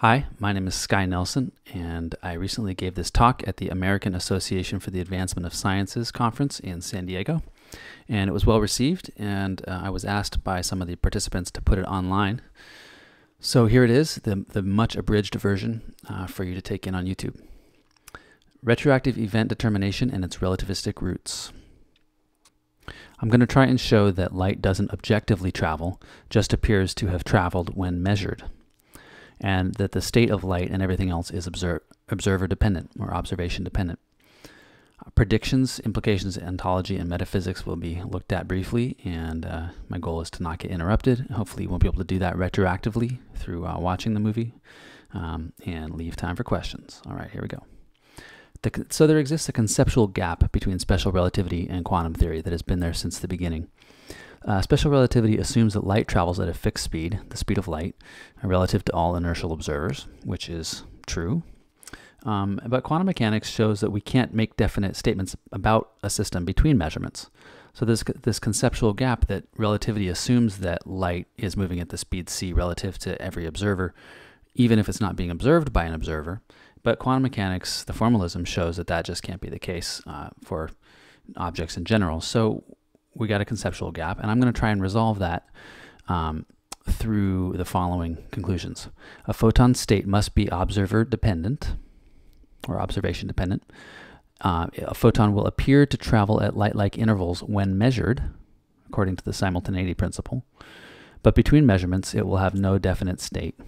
Hi, my name is Sky Nelson, and I recently gave this talk at the American Association for the Advancement of Sciences conference in San Diego. And it was well received, and uh, I was asked by some of the participants to put it online. So here it is, the, the much abridged version uh, for you to take in on YouTube. Retroactive event determination and its relativistic roots. I'm going to try and show that light doesn't objectively travel, just appears to have traveled when measured and that the state of light and everything else is observer, observer dependent or observation dependent. Uh, predictions, implications, ontology, and metaphysics will be looked at briefly, and uh, my goal is to not get interrupted. Hopefully, you won't be able to do that retroactively through uh, watching the movie um, and leave time for questions. All right, here we go. The, so, there exists a conceptual gap between special relativity and quantum theory that has been there since the beginning. Uh, special relativity assumes that light travels at a fixed speed, the speed of light, relative to all inertial observers, which is true. Um, but quantum mechanics shows that we can't make definite statements about a system between measurements. So there's this conceptual gap that relativity assumes that light is moving at the speed c relative to every observer, even if it's not being observed by an observer. But quantum mechanics, the formalism shows that that just can't be the case uh, for objects in general. So we got a conceptual gap, and I'm going to try and resolve that um, through the following conclusions. A photon state must be observer dependent or observation dependent. Uh, a photon will appear to travel at light-like intervals when measured, according to the simultaneity principle. But between measurements, it will have no definite state.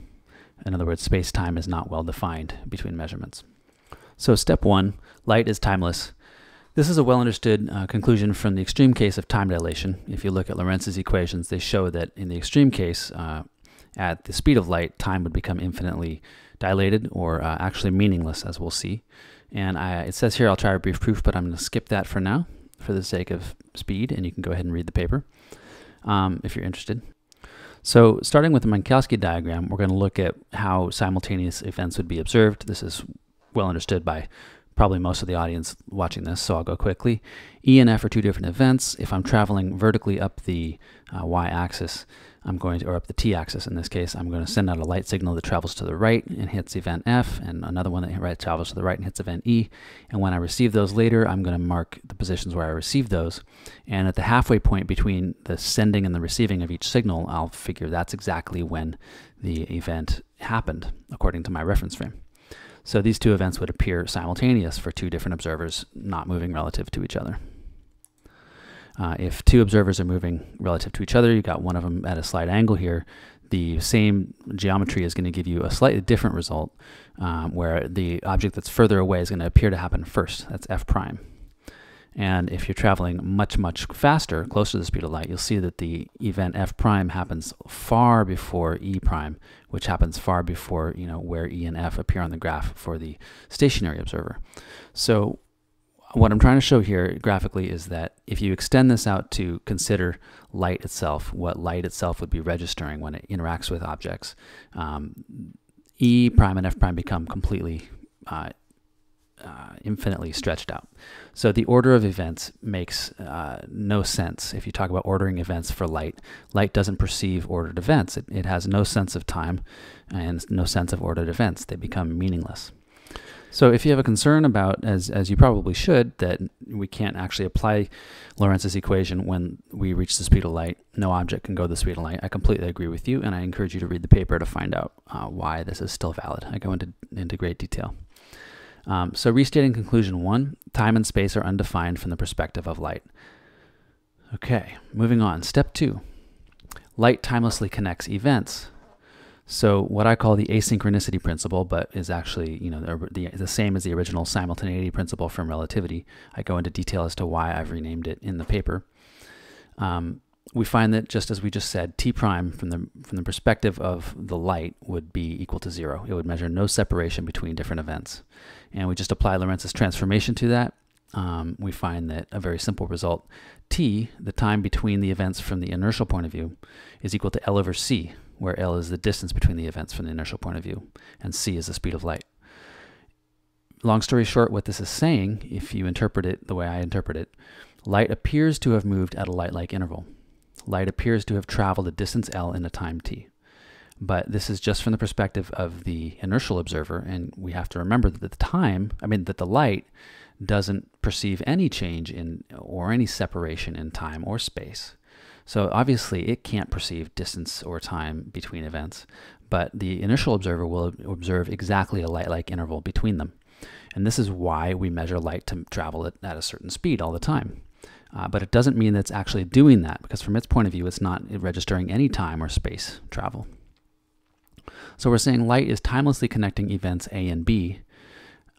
In other words, space-time is not well defined between measurements. So step one, light is timeless this is a well understood uh, conclusion from the extreme case of time dilation. If you look at Lorentz's equations, they show that in the extreme case, uh, at the speed of light, time would become infinitely dilated or uh, actually meaningless, as we'll see. And I, it says here, I'll try a brief proof, but I'm going to skip that for now for the sake of speed, and you can go ahead and read the paper um, if you're interested. So starting with the Minkowski diagram, we're going to look at how simultaneous events would be observed. This is well understood by probably most of the audience watching this, so I'll go quickly. E and F are two different events. If I'm traveling vertically up the uh, y-axis, I'm going to, or up the t-axis in this case, I'm going to send out a light signal that travels to the right and hits event F, and another one that right, travels to the right and hits event E. And when I receive those later, I'm going to mark the positions where I received those. And at the halfway point between the sending and the receiving of each signal, I'll figure that's exactly when the event happened, according to my reference frame. So these two events would appear simultaneous for two different observers not moving relative to each other. Uh, if two observers are moving relative to each other, you've got one of them at a slight angle here, the same geometry is going to give you a slightly different result um, where the object that's further away is going to appear to happen first. That's f prime. And if you're traveling much, much faster, closer to the speed of light, you'll see that the event f prime happens far before e prime, which happens far before, you know, where e and f appear on the graph for the stationary observer. So what I'm trying to show here graphically is that if you extend this out to consider light itself, what light itself would be registering when it interacts with objects, um, E prime and F prime become completely uh, uh, infinitely stretched out. So the order of events makes uh, no sense. If you talk about ordering events for light, light doesn't perceive ordered events. It, it has no sense of time and no sense of ordered events. They become meaningless. So if you have a concern about, as, as you probably should, that we can't actually apply Lorentz's equation when we reach the speed of light, no object can go the speed of light, I completely agree with you, and I encourage you to read the paper to find out uh, why this is still valid. I go into, into great detail. Um, so restating conclusion one, time and space are undefined from the perspective of light. Okay, moving on. Step two, light timelessly connects events. So what I call the asynchronicity principle, but is actually you know the, the, the, same as the original simultaneity principle from relativity. I go into detail as to why I've renamed it in the paper. Um, we find that just as we just said, t prime from the from the perspective of the light would be equal to zero. It would measure no separation between different events. And we just apply Lorentz's transformation to that. Um, we find that a very simple result, t, the time between the events from the inertial point of view, is equal to L over c, where L is the distance between the events from the inertial point of view, and c is the speed of light. Long story short, what this is saying, if you interpret it the way I interpret it, light appears to have moved at a light-like interval light appears to have traveled a distance L in a time t. But this is just from the perspective of the inertial observer, and we have to remember that the time, I mean, that the light doesn't perceive any change in or any separation in time or space. So obviously, it can't perceive distance or time between events, but the inertial observer will observe exactly a light-like interval between them. And this is why we measure light to travel at, at a certain speed all the time. Uh, but it doesn't mean that it's actually doing that, because from its point of view, it's not registering any time or space travel. So we're saying light is timelessly connecting events A and B,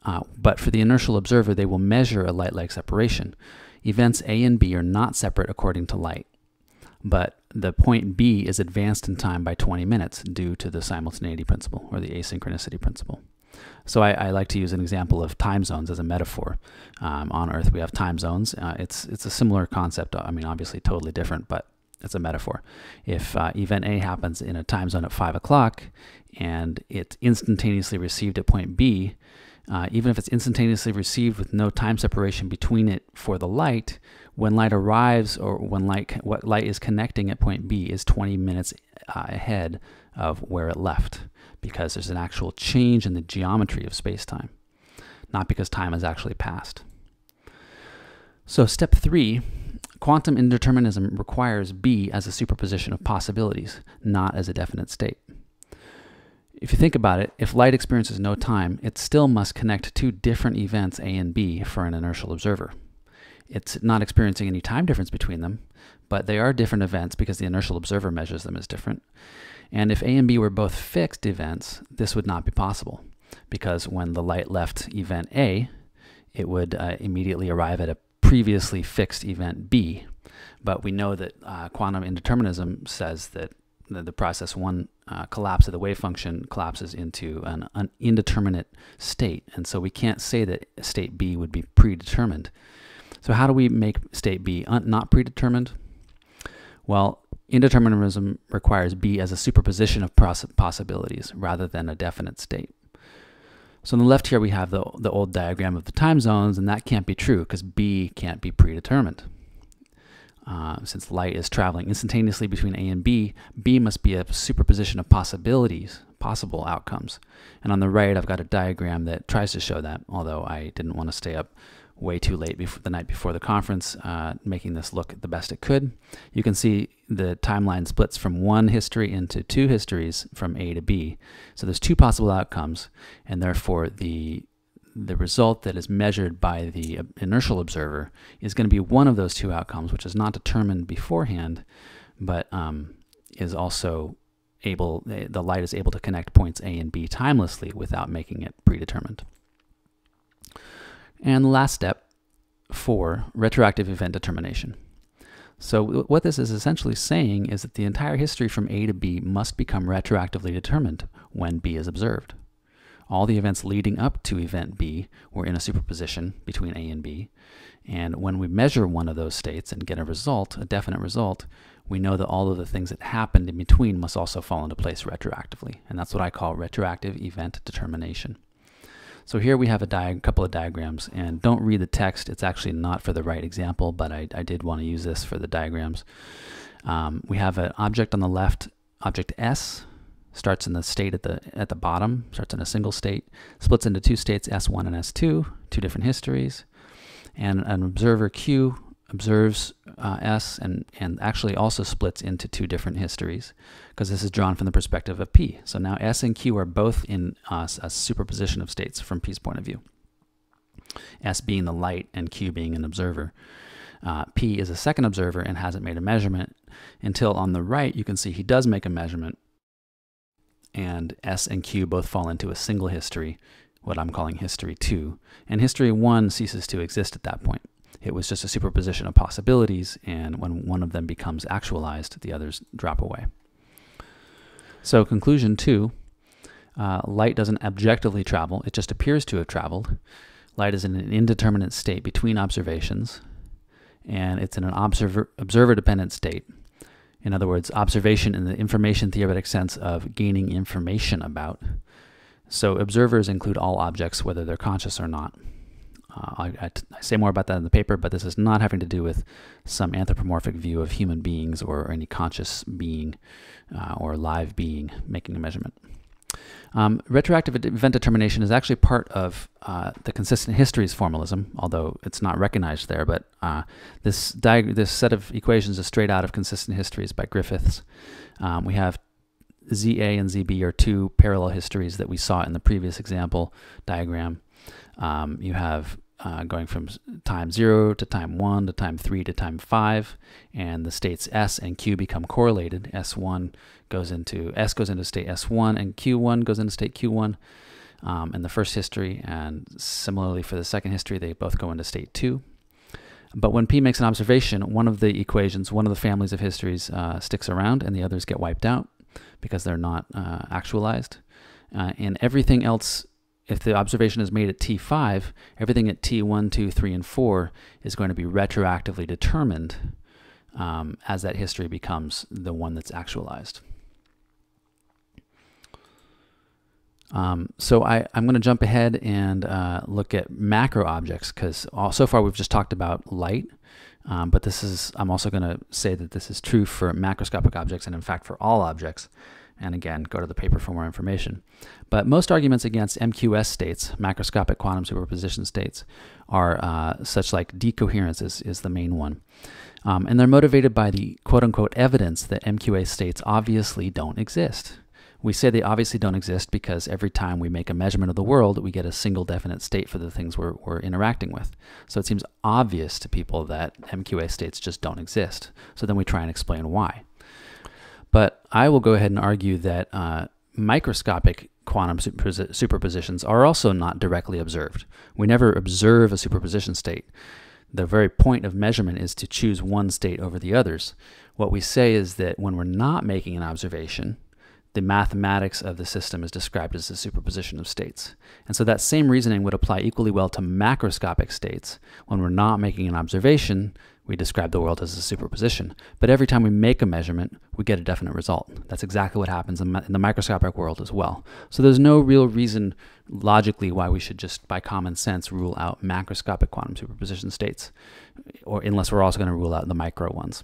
uh, but for the inertial observer, they will measure a light-like separation. Events A and B are not separate according to light, but the point B is advanced in time by 20 minutes due to the simultaneity principle or the asynchronicity principle. So I, I, like to use an example of time zones as a metaphor. Um, on Earth, we have time zones. Uh, it's it's a similar concept. I mean, obviously, totally different, but it's a metaphor. If uh, event A happens in a time zone at five o'clock, and it's instantaneously received at point B, uh, even if it's instantaneously received with no time separation between it for the light, when light arrives or when light what light is connecting at point B is 20 minutes uh, ahead of where it left because there's an actual change in the geometry of space-time, not because time has actually passed. So step three, quantum indeterminism requires B as a superposition of possibilities, not as a definite state. If you think about it, if light experiences no time, it still must connect two different events A and B for an inertial observer. It's not experiencing any time difference between them, but they are different events because the inertial observer measures them as different. And if A and B were both fixed events, this would not be possible because when the light left event A, it would uh, immediately arrive at a previously fixed event B. But we know that uh, quantum indeterminism says that the, process one uh, collapse of the wave function collapses into an, an, indeterminate state. And so we can't say that state B would be predetermined. So how do we make state B not predetermined? Well, indeterminism requires B as a superposition of possibilities rather than a definite state. So on the left here we have the, the old diagram of the time zones, and that can't be true because B can't be predetermined. Uh, since light is traveling instantaneously between A and B, B must be a superposition of possibilities, possible outcomes. And on the right, I've got a diagram that tries to show that, although I didn't want to stay up way too late before the night before the conference, uh, making this look the best it could. You can see the timeline splits from one history into two histories from A to B. So there's two possible outcomes, and therefore the the result that is measured by the inertial observer is going to be one of those two outcomes, which is not determined beforehand, but um, is also able, the light is able to connect points A and B timelessly without making it predetermined. And the last step, four, retroactive event determination. So what this is essentially saying is that the entire history from A to B must become retroactively determined when B is observed. All the events leading up to event B were in a superposition between A and B. And when we measure one of those states and get a result, a definite result, we know that all of the things that happened in between must also fall into place retroactively. And that's what I call retroactive event determination. So here we have a couple of diagrams, and don't read the text. It's actually not for the right example, but I, I did want to use this for the diagrams. Um, we have an object on the left, object S, starts in the state at the at the bottom, starts in a single state, splits into two states, S1 and S2, two different histories, and an observer Q observes uh, S and, and actually also splits into two different histories because this is drawn from the perspective of P. So now S and Q are both in uh, a superposition of states from P's point of view. S being the light and Q being an observer. Uh, P is a second observer and hasn't made a measurement until on the right you can see he does make a measurement and S and Q both fall into a single history, what I'm calling history 2. And history 1 ceases to exist at that point. It was just a superposition of possibilities, and when one of them becomes actualized, the others drop away. So, conclusion two uh, light doesn't objectively travel, it just appears to have traveled. Light is in an indeterminate state between observations, and it's in an observer, observer dependent state. In other words, observation in the information theoretic sense of gaining information about. So, observers include all objects, whether they're conscious or not. Uh, I, say more about that in the paper, but this is not having to do with some anthropomorphic view of human beings or any conscious being uh, or live being making a measurement. Um, retroactive event determination is actually part of uh, the consistent histories formalism, although it's not recognized there. But uh, this this set of equations is straight out of consistent histories by Griffiths. Um, we have ZA and ZB are two parallel histories that we saw in the previous example diagram. Um, you have uh, going from time 0 to time 1 to time 3 to time 5 and the states S and Q become correlated. S1 goes into S goes into state S1 and Q1 goes into state Q1 um, in the first history and similarly for the second history they both go into state 2. But when P makes an observation, one of the equations, one of the families of histories uh, sticks around and the others get wiped out because they're not uh, actualized. Uh, and everything else if the observation is made at T5, everything at T1, 2, 3, and 4 is going to be retroactively determined um, as that history becomes the one that's actualized. Um, so I, am going to jump ahead and uh, look at macro objects because so far we've just talked about light, um, but this is I'm also going to say that this is true for macroscopic objects and in fact for all objects. And again, go to the paper for more information. But most arguments against MQS states, macroscopic quantum superposition states, are uh, such like decoherence is, is the main one. Um, and they're motivated by the quote unquote evidence that MQS states obviously don't exist. We say they obviously don't exist because every time we make a measurement of the world, we get a single definite state for the things we're, we're interacting with. So it seems obvious to people that MQS states just don't exist. So then we try and explain why. But I will go ahead and argue that uh, microscopic quantum superpositions are also not directly observed. We never observe a superposition state. The very point of measurement is to choose one state over the others. What we say is that when we're not making an observation, the mathematics of the system is described as a superposition of states. And so that same reasoning would apply equally well to macroscopic states. When we're not making an observation, we describe the world as a superposition. But every time we make a measurement, we get a definite result. That's exactly what happens in, the microscopic world as well. So there's no real reason logically why we should just, by common sense, rule out macroscopic quantum superposition states, or unless we're also going to rule out the micro ones.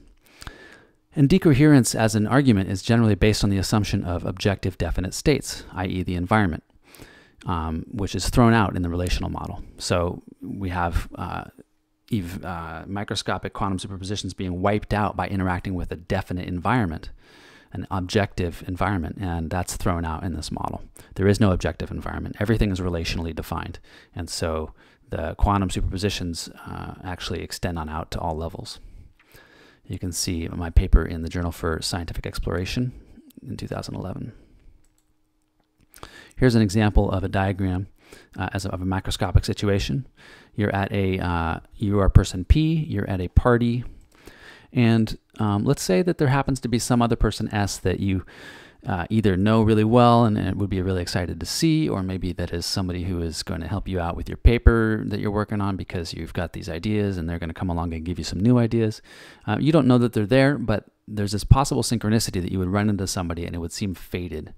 And decoherence as an argument is generally based on the assumption of objective definite states, i.e., the environment, um, which is thrown out in the relational model. So we have uh, uh, microscopic quantum superpositions being wiped out by interacting with a definite environment, an objective environment, and that's thrown out in this model. There is no objective environment, everything is relationally defined. And so the quantum superpositions uh, actually extend on out to all levels. You can see my paper in the Journal for Scientific Exploration in 2011. Here's an example of a diagram uh, as of a macroscopic situation. You're at a uh, you are person P. You're at a party, and um, let's say that there happens to be some other person S that you uh, either know really well and, and would be really excited to see, or maybe that is somebody who is going to help you out with your paper that you're working on because you've got these ideas and they're going to come along and give you some new ideas. Uh, you don't know that they're there, but there's this possible synchronicity that you would run into somebody and it would seem faded.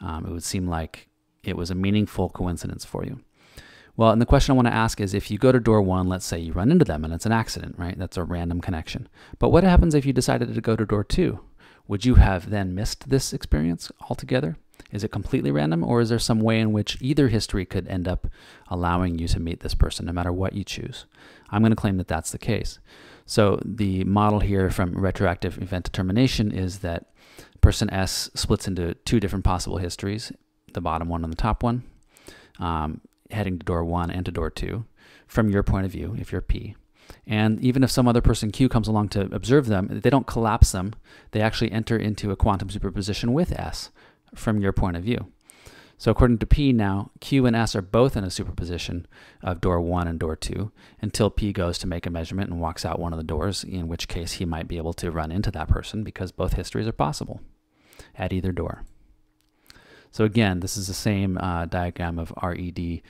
Um, it would seem like it was a meaningful coincidence for you. Well, and the question I want to ask is if you go to door one, let's say you run into them and it's an accident, right? That's a random connection. But what happens if you decided to go to door two? Would you have then missed this experience altogether? Is it completely random, or is there some way in which either history could end up allowing you to meet this person no matter what you choose? I'm going to claim that that's the case. So the model here from retroactive event determination is that person S splits into two different possible histories, the bottom one and the top one, um, heading to door one and to door two, from your point of view, if you're P. And even if some other person Q comes along to observe them, they don't collapse them. They actually enter into a quantum superposition with S from your point of view. So according to P now, Q and S are both in a superposition of door 1 and door 2 until P goes to make a measurement and walks out one of the doors, in which case he might be able to run into that person because both histories are possible at either door. So again, this is the same uh, diagram of RED,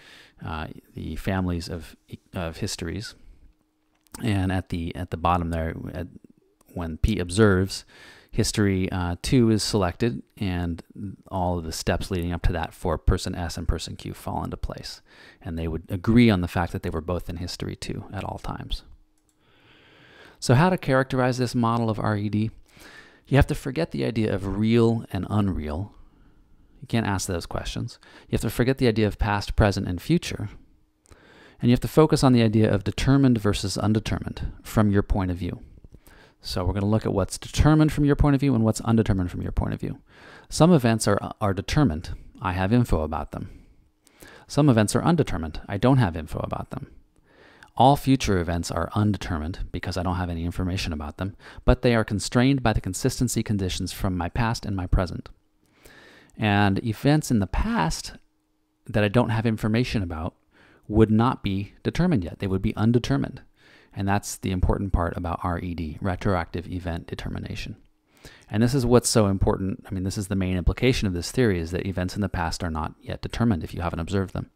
uh, the families of, of histories. And at the at the bottom there, at, when P observes, history uh, 2 is selected, and all of the steps leading up to that for person S and person Q fall into place. And they would agree on the fact that they were both in history 2 at all times. So, how to characterize this model of RED? You have to forget the idea of real and unreal. You can't ask those questions. You have to forget the idea of past, present, and future. And you have to focus on the idea of determined versus undetermined from your point of view. So we're going to look at what's determined from your point of view and what's undetermined from your point of view. Some events are, are determined. I have info about them. Some events are undetermined. I don't have info about them. All future events are undetermined because I don't have any information about them, but they are constrained by the consistency conditions from my past and my present. And events in the past that I don't have information about would not be determined yet. They would be undetermined. And that's the important part about RED, retroactive event determination. And this is what's so important. I mean, this is the main implication of this theory is that events in the past are not yet determined if you haven't observed them.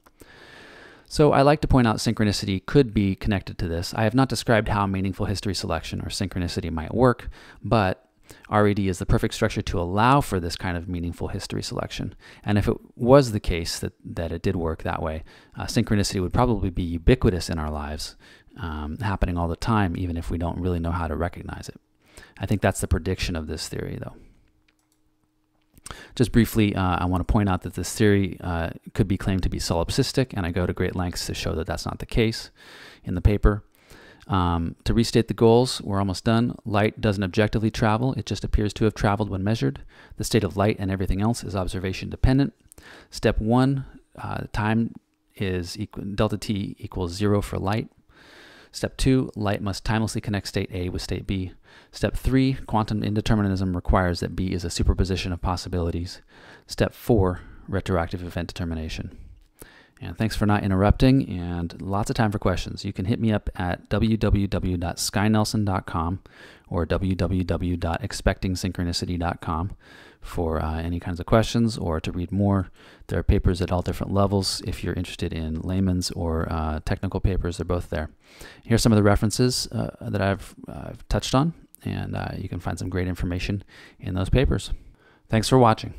So I like to point out synchronicity could be connected to this. I have not described how meaningful history selection or synchronicity might work, but RED is the perfect structure to allow for this kind of meaningful history selection. And if it was the case that, that it did work that way, uh, synchronicity would probably be ubiquitous in our lives, um, happening all the time, even if we don't really know how to recognize it. I think that's the prediction of this theory, though. Just briefly, uh, I want to point out that this theory uh, could be claimed to be solipsistic, and I go to great lengths to show that that's not the case in the paper. Um, to restate the goals, we're almost done. Light doesn't objectively travel, it just appears to have traveled when measured. The state of light and everything else is observation dependent. Step one, uh, time is equal, delta t equals zero for light. Step two, light must timelessly connect state A with state B. Step three, quantum indeterminism requires that B is a superposition of possibilities. Step four, retroactive event determination. And thanks for not interrupting and lots of time for questions. You can hit me up at www.skynelson.com or www.expectingsynchronicity.com for uh, any kinds of questions or to read more. There are papers at all different levels. If you're interested in layman's or uh, technical papers, they're both there. Here's some of the references uh, that I've, touched on, and uh, you can find some great information in those papers. Thanks for watching.